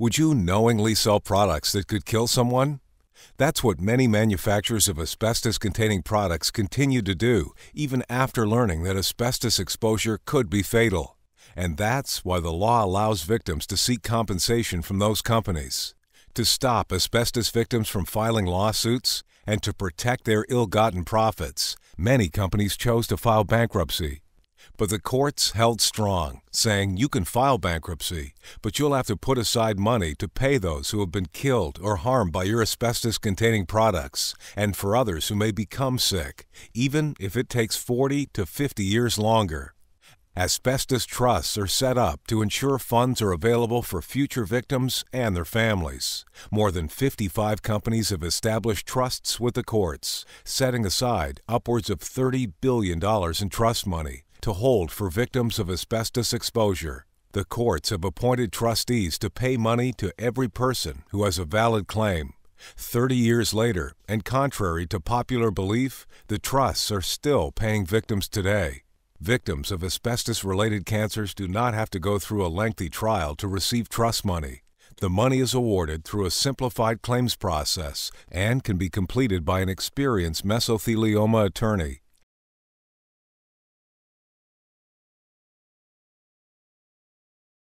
Would you knowingly sell products that could kill someone? That's what many manufacturers of asbestos containing products continue to do, even after learning that asbestos exposure could be fatal. And that's why the law allows victims to seek compensation from those companies. To stop asbestos victims from filing lawsuits and to protect their ill gotten profits, many companies chose to file bankruptcy. But the courts held strong, saying you can file bankruptcy, but you'll have to put aside money to pay those who have been killed or harmed by your asbestos containing products, and for others who may become sick, even if it takes 40 to 50 years longer. Asbestos trusts are set up to ensure funds are available for future victims and their families. More than 55 companies have established trusts with the courts, setting aside upwards of $30 billion in trust money to hold for victims of asbestos exposure. The courts have appointed trustees to pay money to every person who has a valid claim. 30 years later, and contrary to popular belief, the trusts are still paying victims today. Victims of asbestos related cancers do not have to go through a lengthy trial to receive trust money. The money is awarded through a simplified claims process and can be completed by an experienced mesothelioma attorney.